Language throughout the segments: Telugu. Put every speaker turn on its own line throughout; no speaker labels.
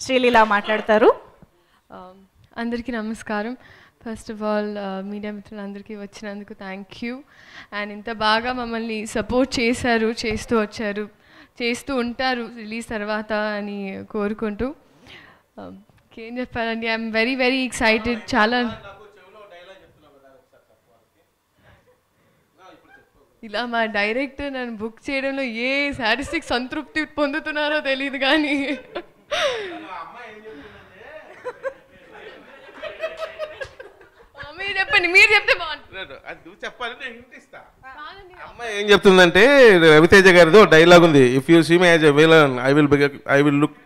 శ్రీలీల మాట్లాడతారు.
Um, అందరికీ నమస్కారం. ఫస్ట్ ఆఫ్ ఆల్ మీడియా మిత్రులందరికీ వచ్చినందుకు థ్యాంక్ యూ అండ్ ఇంత బాగా మమ్మల్ని సపోర్ట్ చేశారు చేస్తూ వచ్చారు చేస్తూ ఉంటారు రిలీజ్ తర్వాత అని కోరుకుంటూ. Um, ఏం చెప్పాలండి? ఐఎమ్ వెరీ వెరీ ఎక్సైటెడ్ చాలా ఇలా మా డైరెక్టర్ నన్ను బుక్ చేయడంలో ఏ సాటిస్టిక్ సంతృప్తి పొందుతున్నారో తెలియదు కానీ. మీరు చెప్పండి మీరు చెప్తే బాగుంటుంది.
చెప్పాలి నేను హింట్ ఇస్తా. అమ్మాయి ఏం చెప్తుందంటే రవితేజ గారిదో డైలాగ్ ఉంది. If you see me as villain I will I will look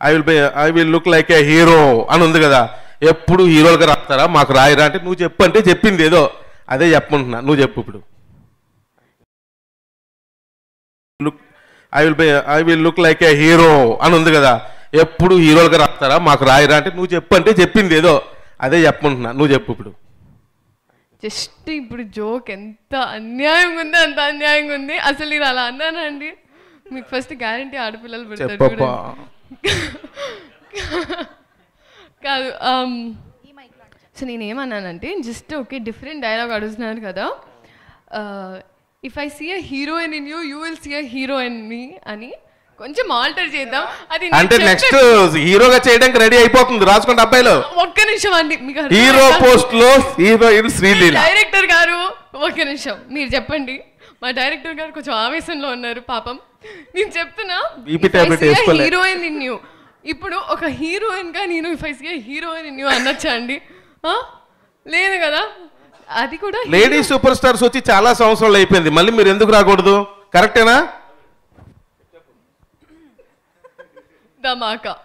I will be I will look like a hero అని ఉంది కదా. ఎప్పుడు హీరోలుగా రాస్తారా? మాకు రాయరా అంటే నువ్వు చెప్పు అంటే చెప్పింది ఏదో. అదే చెప్పమంటున్నా. నువ్వు చెప్పు ఇప్పుడు. Look I will be I will look like a hero అని ఉంది కదా. ఎప్పుడు హీరోలుగా రాస్తారా? మాకు రాయరా అంటే నువ్వు చెప్పు అంటే చెప్పింది ఏదో. అదే చెప్పమంటున్నా. నువ్వు చెప్పు ఇప్పుడు.
జస్ట్ ఇప్పుడు జోక్ ఎంత అన్యాయంగా ఉంది అంత అన్యాయంగా ఉంది. అసలు నేను అలా అన్నానండి. మీకు ఫస్ట్ గ్యారంటీ ఆడపిల్లలు పెడతారు. కాదు సో నేను ఏమన్నానంటే జస్ట్ ఓకే డిఫరెంట్ డైలాగ్ అడుగుతున్నారు కదా. If I see a heroine in you you will see a heroine me అని కొంచెం ఆల్టర్ చేద్దాం. అది
అంటే నెక్స్ట్ హీరోగా చేయడానికి రెడీ అయిపోతుంది రాసుకోండి అబ్బాయిలు.
ఒక్క నిమిషం అండి మీకు
హీరో? పోస్ట్లో హీరోయిన్ శ్రీలీల.
డైరెక్టర్ గారు ఒక నిమిషం మీరు చెప్పండి. మా డైరెక్టర్ గారు కొంచెం ఆవేశంలో ఉన్నారు పాపం. నేను చెప్తున్నా. హీరోయిన్ ఇన్ యూ ఇప్పుడు ఒక హీరోయిన్గా నేను ఫైస్గా హీరోయిన్ ఇన్ యూ అనొచ్చా అండి? లేదు కదా? అది కూడా
లేడీ సూపర్ స్టార్స్ వచ్చి చాలా సంవత్సరాలు అయిపోయింది. మళ్ళీ మీరు ఎందుకు రాకూడదు? కరెక్టేనా?
ధమాకా.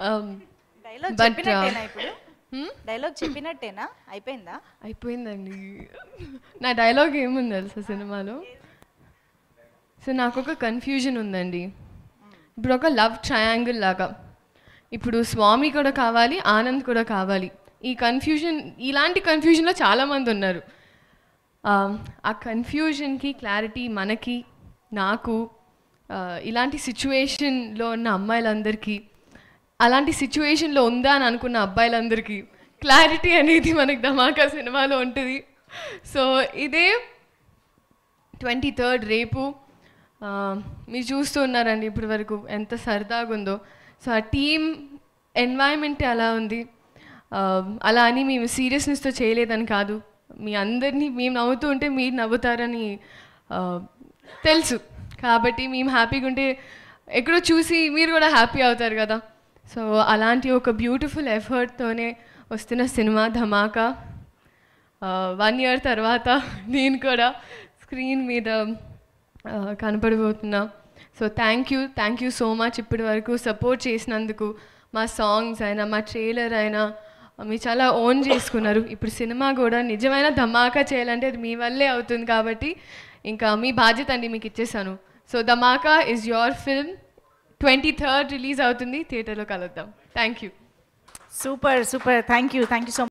Um,
డైలాగ్ చెప్పినట్టేనా
uh,
ఇప్పుడు?
Hmm?
డైలాగ్ చెప్పినట్టేనా? అయిపోయిందా?
అయిపోయిందండి. నా డైలాగ్ ఏముంది తెలుసా సినిమాలో? సో నాకు ఒక కన్ఫ్యూజన్ ఉందండి. ఇప్పుడు ఒక లవ్ ట్రయాంగిల్ లాగా. ఇప్పుడు స్వామి కూడా కావాలి ఆనంద్ కూడా కావాలి. ఈ కన్ఫ్యూజన్ ఇలాంటి కన్ఫ్యూజన్లో చాలామంది ఉన్నారు. Um, ఆ, కన్ఫ్యూజన్కి క్లారిటీ మనకి నాకు uh, ఇలాంటి సిచ్యువేషన్లో ఉన్న అమ్మాయిలందరికీ అలాంటి సిచ్యువేషన్లో ఉందా అని అనుకున్న అబ్బాయిలందరికీ క్లారిటీ అనేది మనకి ధమాకా సినిమాలో ఉంటుంది. సో ఇదే ట్వంటీ థర్డ్ రేపు um, మీరు చూస్తూ ఉన్నారండి ఇప్పటి వరకు ఎంత సరదాగా ఉందో సో ఆ టీమ్ ఎన్వైరన్మెంట్ అలా ఉంది? అలా అని మేము సీరియస్నెస్తో చేయలేదని కాదు. మీ అందరినీ మేము నవ్వుతూ ఉంటే మీరు నవ్వుతారని తెలుసు. కాబట్టి మేము హ్యాపీగా ఉంటే ఎక్కడో చూసి మీరు కూడా హ్యాపీ అవుతారు కదా. సో అలాంటి ఒక బ్యూటిఫుల్ ఎఫర్ట్తోనే వస్తున్న సినిమా ధమాకా. వన్ ఇయర్ తర్వాత నేను కూడా స్క్రీన్ మీద కనపడిపోతున్నా కనపడబోతున్నా. So thank you thank you so much ఇప్పటి వరకు సపోర్ట్ చేసినందుకు. మా సాంగ్స్ అయినా మా ట్రైలర్ అయినా మీరు చాలా ఓన్ చేసుకున్నారు. ఇప్పుడు సినిమా కూడా నిజమైన ధమాకా చేయాలంటే అది మీ వల్లే అవుతుంది కాబట్టి ఇంకా మీ బాధ్యత అండి మీకు ఇచ్చేసాను. So Dhamaka is your film twenty third release అవుతుంది థియేటర్లో కలుద్దాం. Thank you
super super thank you thank you so